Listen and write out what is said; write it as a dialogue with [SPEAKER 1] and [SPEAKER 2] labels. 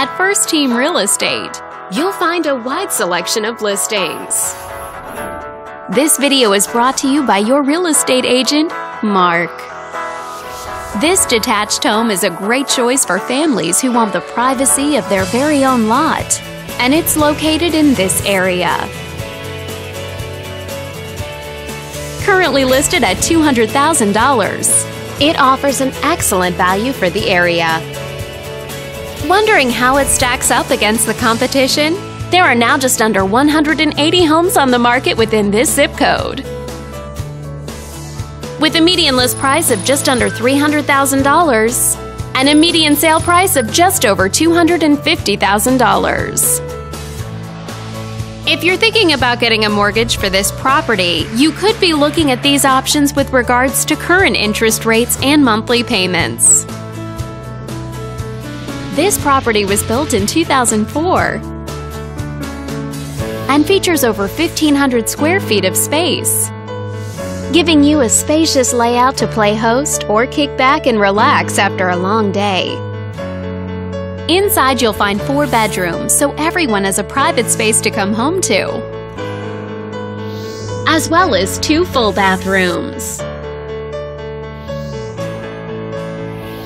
[SPEAKER 1] At First Team Real Estate, you'll find a wide selection of listings. This video is brought to you by your real estate agent, Mark. This detached home is a great choice for families who want the privacy of their very own lot, and it's located in this area. Currently listed at $200,000, it offers an excellent value for the area. Wondering how it stacks up against the competition? There are now just under 180 homes on the market within this zip code. With a median list price of just under $300,000 and a median sale price of just over $250,000. If you're thinking about getting a mortgage for this property, you could be looking at these options with regards to current interest rates and monthly payments. This property was built in 2004 and features over 1,500 square feet of space, giving you a spacious layout to play host or kick back and relax after a long day. Inside, you'll find four bedrooms, so everyone has a private space to come home to, as well as two full bathrooms.